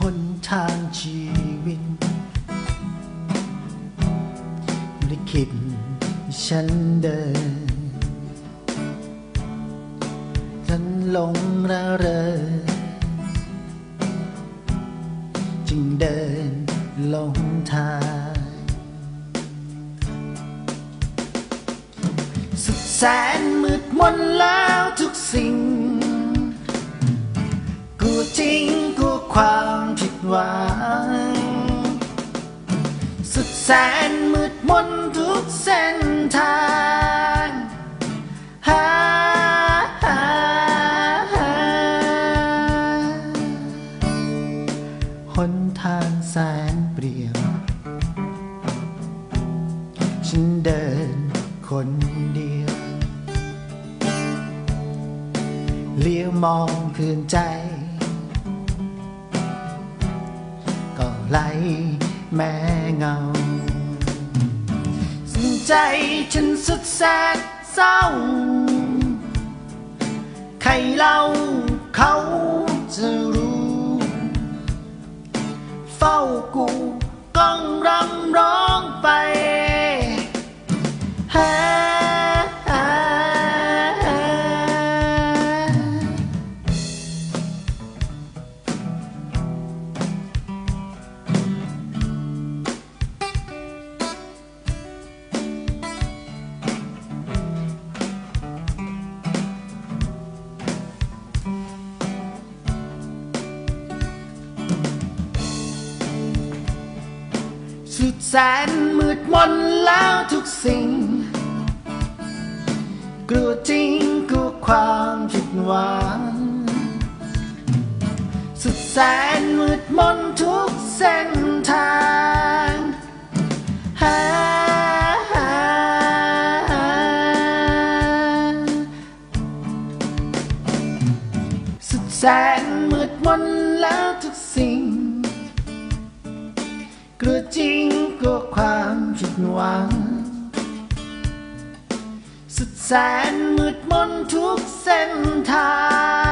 หนทางชีวิตลิขิตฉันเดิน ฉันหลงระเริงจึงเดินหลงทาง สุดแสนมืดมนแล้วทุกสิ่งกลัวจริงกลัวความ หวัง สุดแสนมืดมนทุกเส้นทางหาหาหาหนทางแสนเปลี่ยว ฉันเดินคนเดียว เลี้ยวมองเพื่อนใจ ไหลแม่เงาสิ่งใจฉันสุดแสนเศร้า ใครเล่าเขาจะรู้ เฝ้ากูก้องรำร้องไป สุดแสนมืดมนแล้วทุกสิ่ง กลัวจริงกลัวความผิดหวัง สุดแสนมืดมนทุกเส้น แสนมืดมนแล้วทุกสิ่ง กลัวจริงกลัวความผิดหวัง สุดแสนมืดมนทุกเส้นทาง